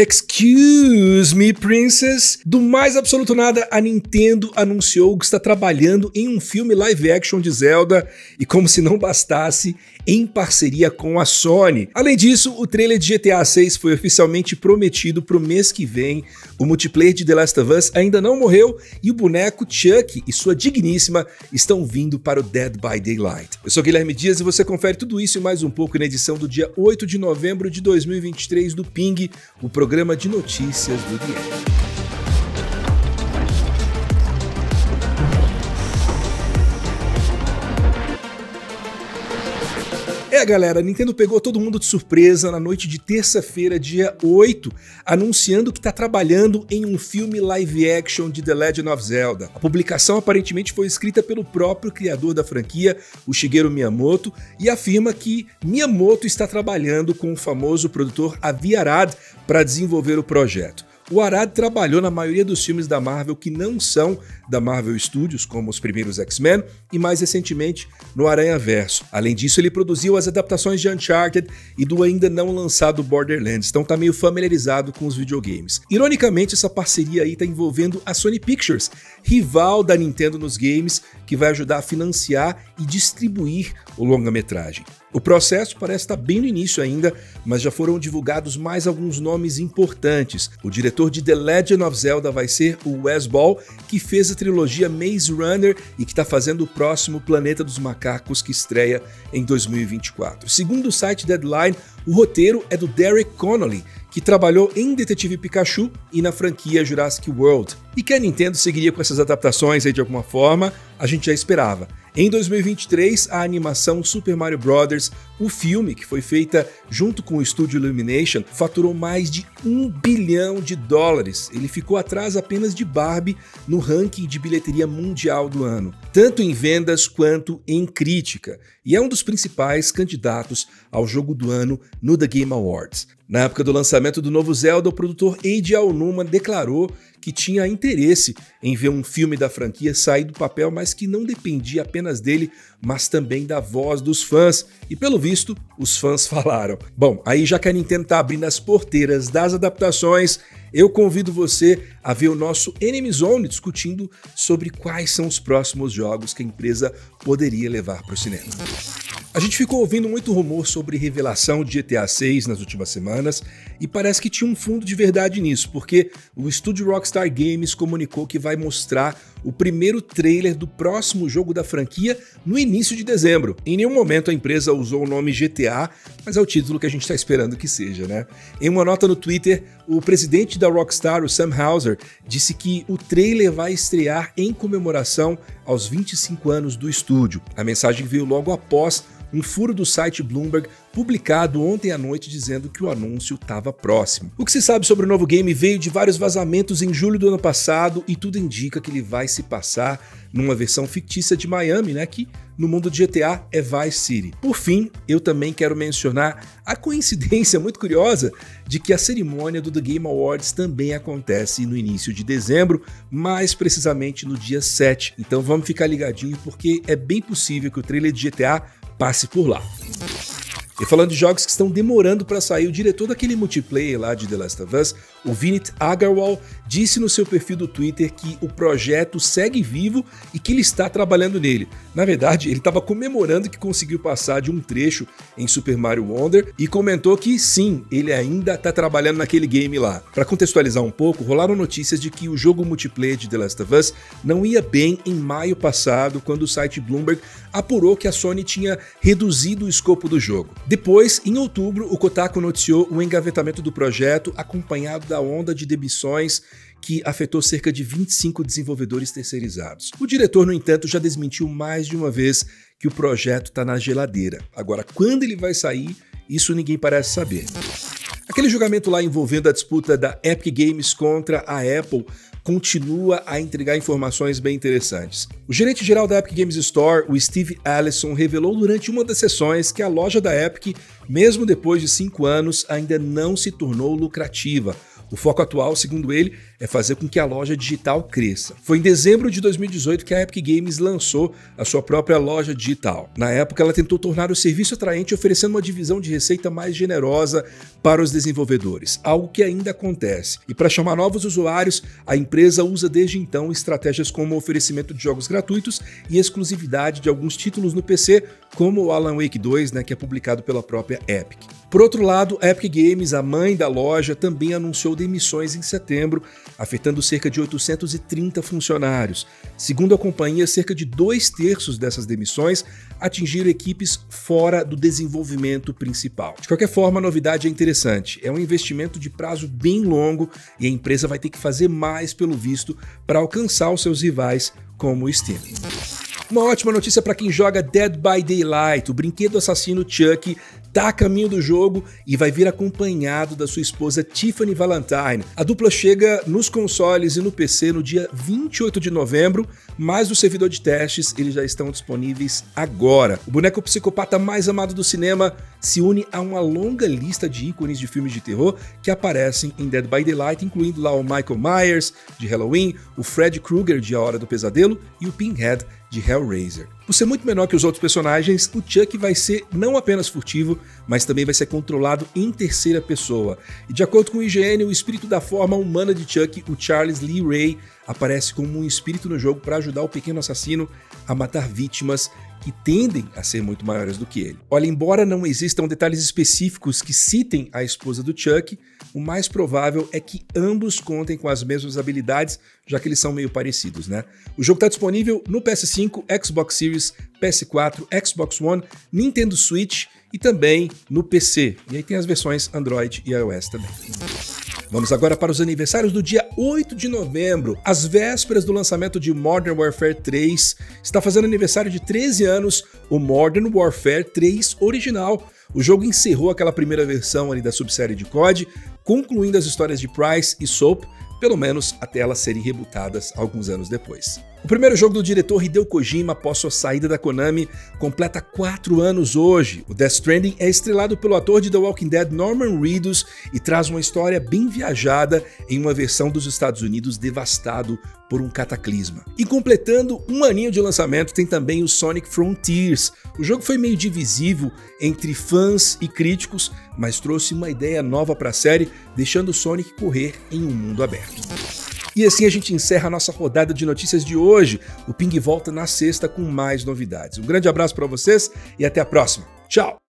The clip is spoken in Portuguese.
Excuse me, princess. Do mais absoluto nada, a Nintendo anunciou que está trabalhando em um filme live action de Zelda e, como se não bastasse, em parceria com a Sony. Além disso, o trailer de GTA 6 foi oficialmente prometido para o mês que vem. O multiplayer de The Last of Us ainda não morreu e o boneco Chuck e sua digníssima estão vindo para o Dead by Daylight. Eu sou Guilherme Dias e você confere tudo isso e mais um pouco na edição do dia 8 de novembro de 2023 do Ping, o programa de notícias do dia. É, galera, a Nintendo pegou todo mundo de surpresa na noite de terça-feira, dia 8, anunciando que está trabalhando em um filme live action de The Legend of Zelda. A publicação aparentemente foi escrita pelo próprio criador da franquia, o Shigeru Miyamoto, e afirma que Miyamoto está trabalhando com o famoso produtor Avi Arad para desenvolver o projeto. O Arad trabalhou na maioria dos filmes da Marvel que não são da Marvel Studios, como os primeiros X-Men, e mais recentemente no Aranha Verso. Além disso, ele produziu as adaptações de Uncharted e do ainda não lançado Borderlands, então tá meio familiarizado com os videogames. Ironicamente, essa parceria aí tá envolvendo a Sony Pictures, rival da Nintendo nos games, que vai ajudar a financiar e distribuir o longa-metragem. O processo parece estar bem no início ainda, mas já foram divulgados mais alguns nomes importantes. O diretor de The Legend of Zelda vai ser o Wes Ball, que fez a trilogia Maze Runner e que está fazendo o próximo Planeta dos Macacos, que estreia em 2024. Segundo o site Deadline, o roteiro é do Derek Connolly, que trabalhou em Detetive Pikachu e na franquia Jurassic World. E que a Nintendo seguiria com essas adaptações aí de alguma forma, a gente já esperava. Em 2023, a animação Super Mario Bros., o filme que foi feita junto com o estúdio Illumination, faturou mais de um bilhão de dólares. Ele ficou atrás apenas de Barbie no ranking de bilheteria mundial do ano, tanto em vendas quanto em crítica, e é um dos principais candidatos ao jogo do ano no The Game Awards. Na época do lançamento do novo Zelda, o produtor Eiji Aonuma declarou que tinha interesse em ver um filme da franquia sair do papel, mas que não dependia apenas dele, mas também da voz dos fãs. E pelo visto, os fãs falaram. Bom, aí já que a Nintendo está abrindo as porteiras das adaptações, eu convido você a ver o nosso Enemy Zone discutindo sobre quais são os próximos jogos que a empresa poderia levar para o cinema. A gente ficou ouvindo muito rumor sobre revelação de GTA 6 nas últimas semanas e parece que tinha um fundo de verdade nisso, porque o estúdio Rockstar Games comunicou que vai mostrar o primeiro trailer do próximo jogo da franquia no início de dezembro. Em nenhum momento a empresa usou o nome GTA, mas é o título que a gente está esperando que seja, né? Em uma nota no Twitter, o presidente da Rockstar, o Sam Hauser, disse que o trailer vai estrear em comemoração aos 25 anos do estúdio. A mensagem veio logo após um furo do site Bloomberg publicado ontem à noite dizendo que o anúncio estava próximo. O que se sabe sobre o novo game veio de vários vazamentos em julho do ano passado e tudo indica que ele vai se passar numa versão fictícia de Miami, né, que no mundo de GTA é Vice City. Por fim, eu também quero mencionar a coincidência muito curiosa de que a cerimônia do The Game Awards também acontece no início de dezembro, mais precisamente no dia 7. Então vamos ficar ligadinho porque é bem possível que o trailer de GTA passe por lá. E falando de jogos que estão demorando para sair, o diretor daquele multiplayer lá de The Last of Us, o Vinit Agarwal, disse no seu perfil do Twitter que o projeto segue vivo e que ele está trabalhando nele. Na verdade, ele estava comemorando que conseguiu passar de um trecho em Super Mario Wonder e comentou que sim, ele ainda está trabalhando naquele game lá. Para contextualizar um pouco, rolaram notícias de que o jogo multiplayer de The Last of Us não ia bem em maio passado, quando o site Bloomberg apurou que a Sony tinha reduzido o escopo do jogo. Depois, em outubro, o Kotaku noticiou o engavetamento do projeto, acompanhado da onda de demissões que afetou cerca de 25 desenvolvedores terceirizados. O diretor, no entanto, já desmentiu mais de uma vez que o projeto está na geladeira. Agora, quando ele vai sair, isso ninguém parece saber. Aquele julgamento lá envolvendo a disputa da Epic Games contra a Apple continua a entregar informações bem interessantes. O gerente geral da Epic Games Store, o Steve Allison, revelou durante uma das sessões que a loja da Epic, mesmo depois de cinco anos, ainda não se tornou lucrativa. O foco atual, segundo ele, é fazer com que a loja digital cresça. Foi em dezembro de 2018 que a Epic Games lançou a sua própria loja digital. Na época, ela tentou tornar o serviço atraente oferecendo uma divisão de receita mais generosa para os desenvolvedores, algo que ainda acontece. E para chamar novos usuários, a empresa usa desde então estratégias como o oferecimento de jogos gratuitos e exclusividade de alguns títulos no PC, como o Alan Wake 2, né, que é publicado pela própria Epic. Por outro lado, a Epic Games, a mãe da loja, também anunciou demissões em setembro, afetando cerca de 830 funcionários. Segundo a companhia, cerca de dois terços dessas demissões atingiram equipes fora do desenvolvimento principal. De qualquer forma, a novidade é interessante. É um investimento de prazo bem longo e a empresa vai ter que fazer mais, pelo visto, para alcançar os seus rivais como o Steam. Uma ótima notícia para quem joga Dead by Daylight. O brinquedo assassino Chuck está a caminho do jogo e vai vir acompanhado da sua esposa Tiffany Valentine. A dupla chega nos consoles e no PC no dia 28 de novembro, mas no servidor de testes eles já estão disponíveis agora. O boneco psicopata mais amado do cinema se une a uma longa lista de ícones de filmes de terror que aparecem em Dead by Daylight, incluindo lá o Michael Myers de Halloween, o Fred Krueger de A Hora do Pesadelo e o Pinhead de Hellraiser. Por ser muito menor que os outros personagens, o Chuck vai ser não apenas furtivo, mas também vai ser controlado em terceira pessoa. E de acordo com o IGN, o espírito da forma humana de Chuck, o Charles Lee Ray, aparece como um espírito no jogo para ajudar o pequeno assassino a matar vítimas que tendem a ser muito maiores do que ele. Olha, embora não existam detalhes específicos que citem a esposa do Chuck, o mais provável é que ambos contem com as mesmas habilidades, já que eles são meio parecidos, né? O jogo está disponível no PS5, Xbox Series, PS4, Xbox One, Nintendo Switch e também no PC. E aí tem as versões Android e iOS também. Vamos agora para os aniversários do dia 8 de novembro. Às vésperas do lançamento de Modern Warfare 3, está fazendo aniversário de 13 anos o Modern Warfare 3 original. O jogo encerrou aquela primeira versão ali da subsérie de COD, concluindo as histórias de Price e Soap, pelo menos até elas serem rebutadas alguns anos depois. O primeiro jogo do diretor Hideo Kojima após sua saída da Konami completa quatro anos hoje. O Death Stranding é estrelado pelo ator de The Walking Dead Norman Reedus e traz uma história bem viajada em uma versão dos Estados Unidos devastado por um cataclisma. E completando um aninho de lançamento tem também o Sonic Frontiers. O jogo foi meio divisível entre fãs e críticos, mas trouxe uma ideia nova para a série, deixando Sonic correr em um mundo aberto. E assim a gente encerra a nossa rodada de notícias de hoje. O Ping volta na sexta com mais novidades. Um grande abraço para vocês e até a próxima. Tchau!